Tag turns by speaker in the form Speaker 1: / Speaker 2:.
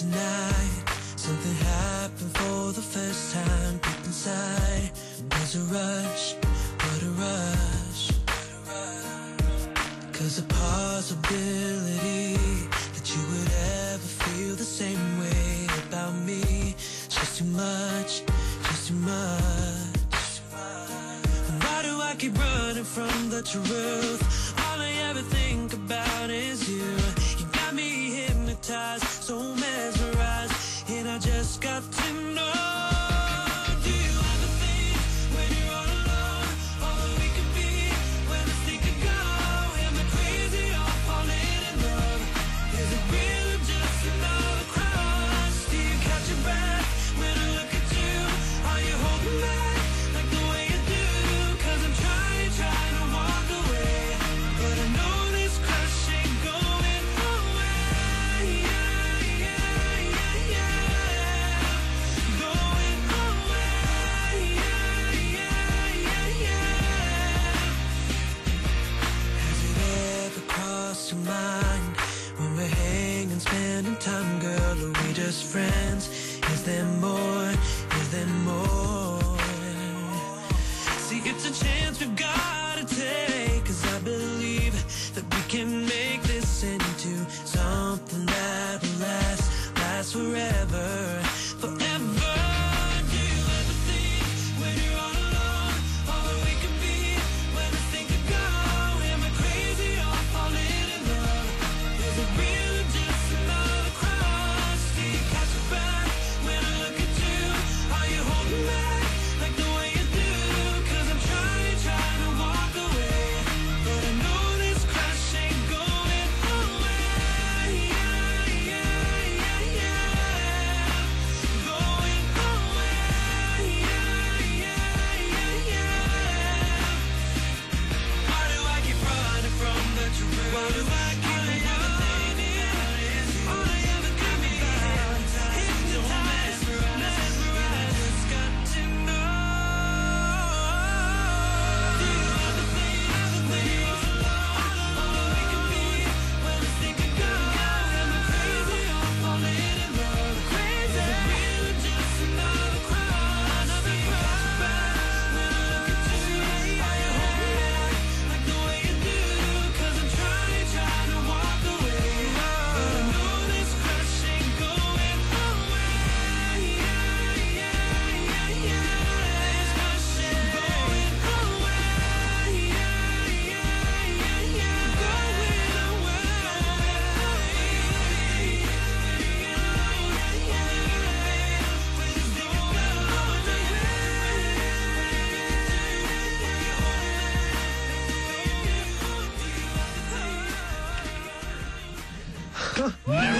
Speaker 1: tonight. Something happened for the first time. Inside a rush, what a rush. Cause the possibility That you would ever feel the same way about me. Just too much, just too much. I keep running from the truth. All I ever think about is you. it's a chance we've got to take Cause I believe that we can make If I can Never